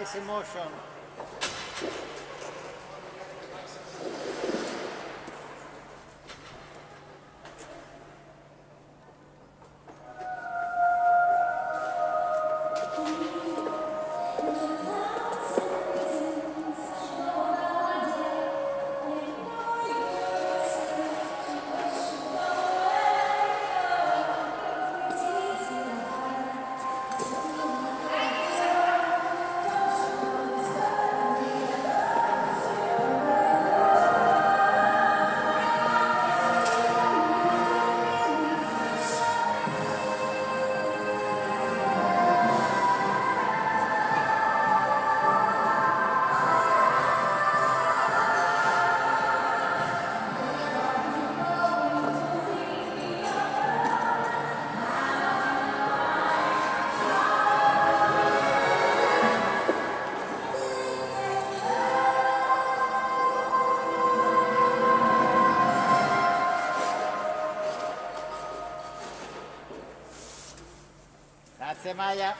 Nice emotion. Grazie.